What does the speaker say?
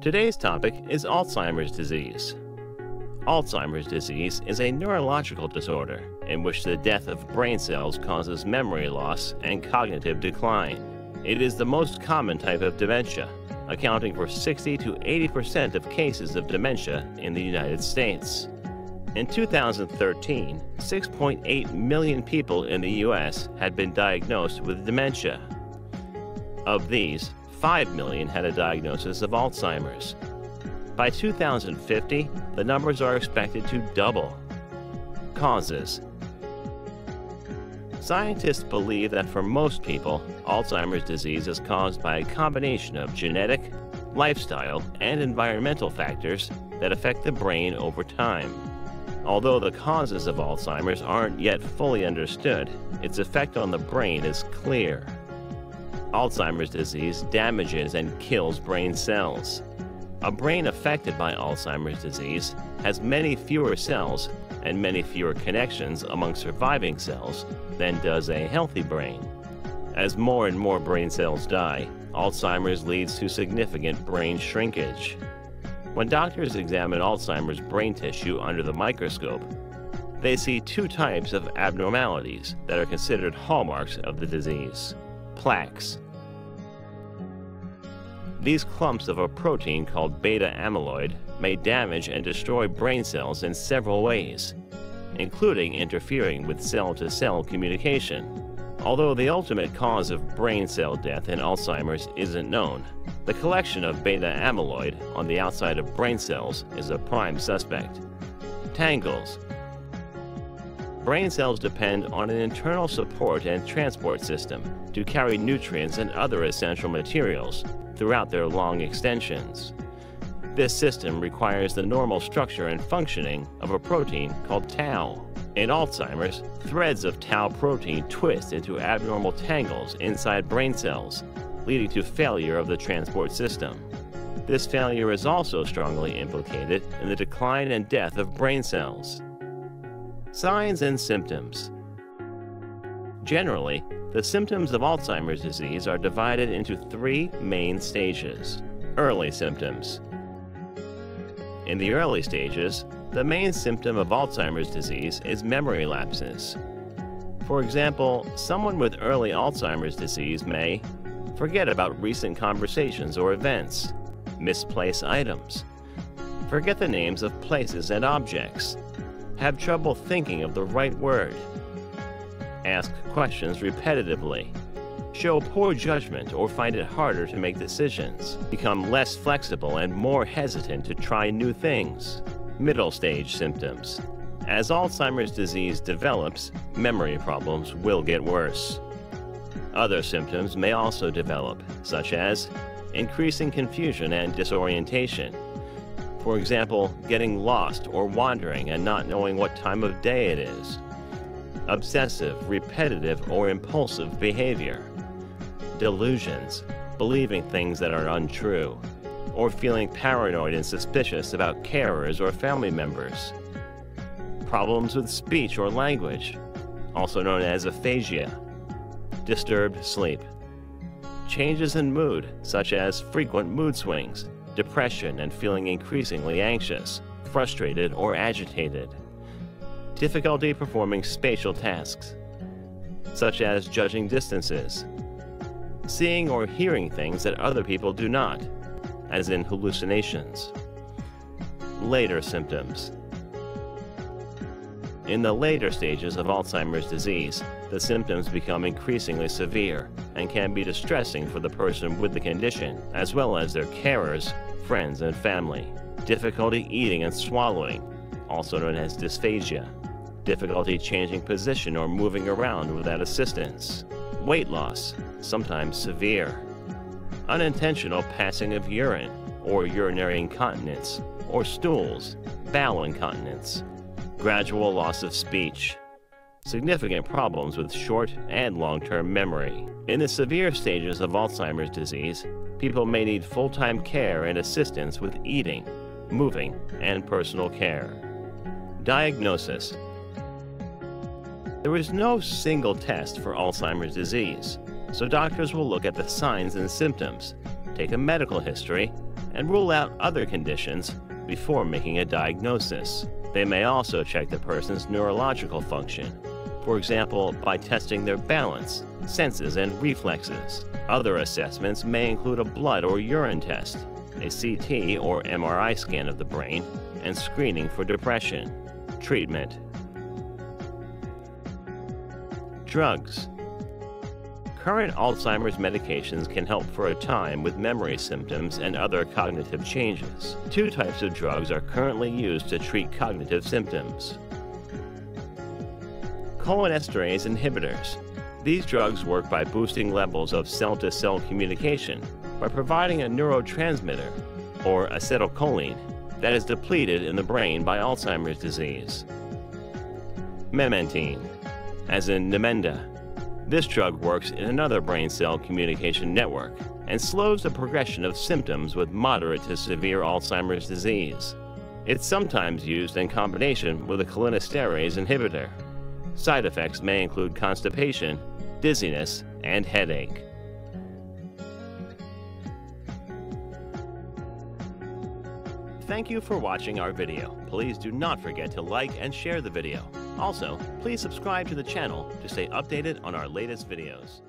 Today's topic is Alzheimer's disease. Alzheimer's disease is a neurological disorder in which the death of brain cells causes memory loss and cognitive decline. It is the most common type of dementia, accounting for 60 to 80% of cases of dementia in the United States. In 2013, 6.8 million people in the U.S. had been diagnosed with dementia. Of these, 5 million had a diagnosis of Alzheimer's. By 2050, the numbers are expected to double. Causes Scientists believe that for most people, Alzheimer's disease is caused by a combination of genetic, lifestyle, and environmental factors that affect the brain over time. Although the causes of Alzheimer's aren't yet fully understood, its effect on the brain is clear. Alzheimer's disease damages and kills brain cells. A brain affected by Alzheimer's disease has many fewer cells and many fewer connections among surviving cells than does a healthy brain. As more and more brain cells die, Alzheimer's leads to significant brain shrinkage. When doctors examine Alzheimer's brain tissue under the microscope, they see two types of abnormalities that are considered hallmarks of the disease plaques. These clumps of a protein called beta amyloid may damage and destroy brain cells in several ways, including interfering with cell to cell communication. Although the ultimate cause of brain cell death in Alzheimer's isn't known, the collection of beta amyloid on the outside of brain cells is a prime suspect. Tangles Brain cells depend on an internal support and transport system to carry nutrients and other essential materials throughout their long extensions. This system requires the normal structure and functioning of a protein called tau. In Alzheimer's, threads of tau protein twist into abnormal tangles inside brain cells, leading to failure of the transport system. This failure is also strongly implicated in the decline and death of brain cells. Signs and symptoms. Generally, the symptoms of Alzheimer's disease are divided into three main stages. Early symptoms. In the early stages, the main symptom of Alzheimer's disease is memory lapses. For example, someone with early Alzheimer's disease may forget about recent conversations or events, misplace items, forget the names of places and objects, have trouble thinking of the right word, ask questions repetitively, show poor judgment or find it harder to make decisions, become less flexible and more hesitant to try new things. Middle stage symptoms. As Alzheimer's disease develops, memory problems will get worse. Other symptoms may also develop, such as increasing confusion and disorientation, for example, getting lost or wandering and not knowing what time of day it is. Obsessive, repetitive, or impulsive behavior. Delusions, believing things that are untrue. Or feeling paranoid and suspicious about carers or family members. Problems with speech or language, also known as aphasia. Disturbed sleep. Changes in mood, such as frequent mood swings, depression, and feeling increasingly anxious, frustrated, or agitated. Difficulty performing spatial tasks, such as judging distances, seeing or hearing things that other people do not, as in hallucinations. Later symptoms. In the later stages of Alzheimer's disease, the symptoms become increasingly severe and can be distressing for the person with the condition, as well as their carers, friends, and family. Difficulty eating and swallowing, also known as dysphagia. Difficulty changing position or moving around without assistance. Weight loss, sometimes severe. Unintentional passing of urine, or urinary incontinence, or stools, bowel incontinence. Gradual loss of speech, significant problems with short and long term memory. In the severe stages of Alzheimer's disease, people may need full time care and assistance with eating, moving, and personal care. Diagnosis There is no single test for Alzheimer's disease, so doctors will look at the signs and symptoms, take a medical history, and rule out other conditions before making a diagnosis. They may also check the person's neurological function, for example, by testing their balance, senses, and reflexes. Other assessments may include a blood or urine test, a CT or MRI scan of the brain, and screening for depression. Treatment Drugs Current Alzheimer's medications can help for a time with memory symptoms and other cognitive changes. Two types of drugs are currently used to treat cognitive symptoms. Cholinesterase inhibitors. These drugs work by boosting levels of cell to cell communication by providing a neurotransmitter, or acetylcholine, that is depleted in the brain by Alzheimer's disease. Memantine, as in Namenda, this drug works in another brain cell communication network and slows the progression of symptoms with moderate to severe Alzheimer's disease. It's sometimes used in combination with a cholinesterase inhibitor. Side effects may include constipation, dizziness, and headache. Thank you for watching our video. Please do not forget to like and share the video. Also, please subscribe to the channel to stay updated on our latest videos.